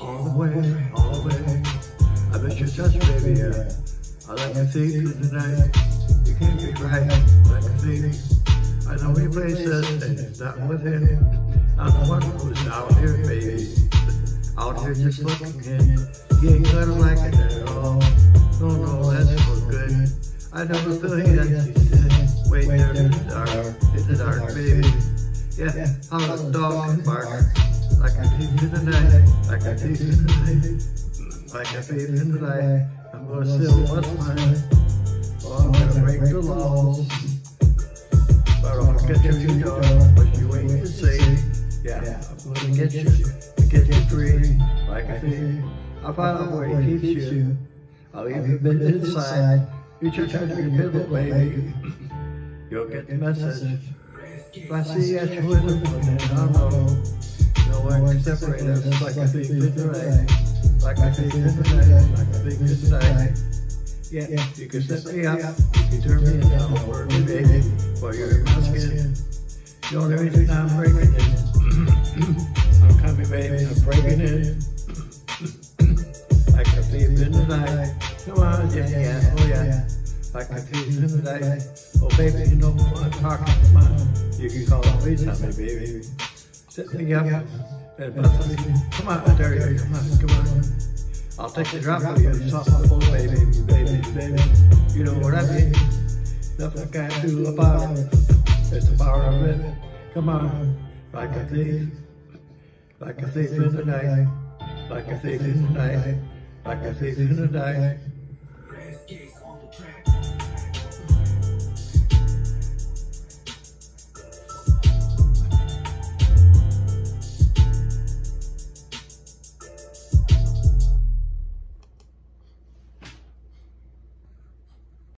All the way, all the way. I bet you touch, baby, yeah. I like to see you tonight. You can't be right, like a thief. I know he places and it's not with him. I'm the one who's out here, baby. Out here just looking in. He ain't gonna like it I never feel he like you said. Wait there in the dark, in the dark, baby. Yeah, how the dog bark. Like a thief in the night, like a thief in the night, like a thief in the night. I'm gonna steal what's mine. Oh, I'm gonna break the laws. But I'm gonna get you, you know, what you ain't to say. Yeah, I'm gonna get you, get you free, like a thief. I find out where he keeps you. I'll you bit inside. You should try to be middle, baby. You'll get the message. If I you at your window, then I'll know. No one can separate us like a the night. Like a the night, like a the night. Yeah, you can set me up, you can turn me down, me, baby, while you're skin. The only reason I'm breaking it, I'm coming, baby, I'm breaking it. Come on, yeah, yeah, oh yeah. Like a thief in the night. Oh, baby, you know what I'm talking about. You can call it on me, baby. Set me up and bust me. Come on, I dare you. Come on, come on. I'll take the drop of you, soft little baby, baby, baby. You know what I mean? Nothing I can do about it. It's the power of it. Come on, like a thief, like a thief in the night, like a thief in the night, like a thief in the night.